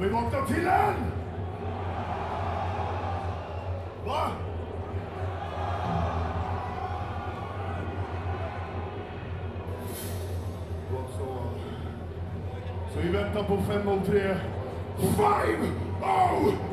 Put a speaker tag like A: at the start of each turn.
A: Har vi vaknar till än? Va? Så. Så vi väntar på 503. 502!